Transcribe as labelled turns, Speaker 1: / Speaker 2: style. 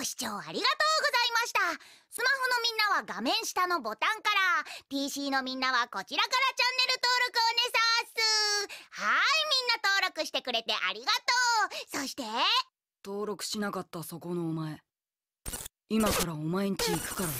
Speaker 1: ご視聴ありがとうございました。スマホのみんなは画面下のボタンから PC のみんなはこちらからチャンネル登録をねさーす。はいみんな登録してくれてありがとう。そして
Speaker 2: 登録しなかったそこのお前。今からお前んち行くからね。